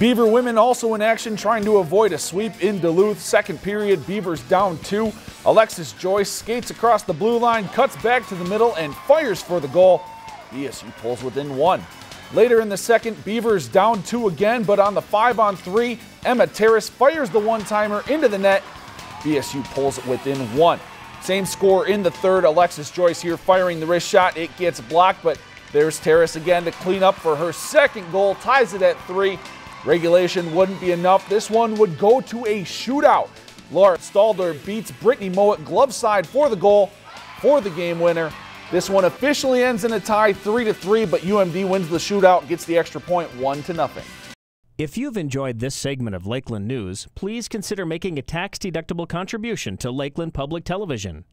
Beaver women also in action trying to avoid a sweep in Duluth. Second period, Beavers down two. Alexis Joyce skates across the blue line, cuts back to the middle, and fires for the goal. BSU pulls within one. Later in the second, Beavers down two again, but on the five on three, Emma Terres fires the one timer into the net. BSU pulls within one. Same score in the third. Alexis Joyce here firing the wrist shot. It gets blocked, but there's Terres again to clean up for her second goal, ties it at three. Regulation wouldn't be enough. This one would go to a shootout. Laura Stalder beats Brittany Mowat glove side for the goal for the game winner. This one officially ends in a tie 3 to 3, but UMD wins the shootout, gets the extra point 1 to nothing. If you've enjoyed this segment of Lakeland News, please consider making a tax-deductible contribution to Lakeland Public Television.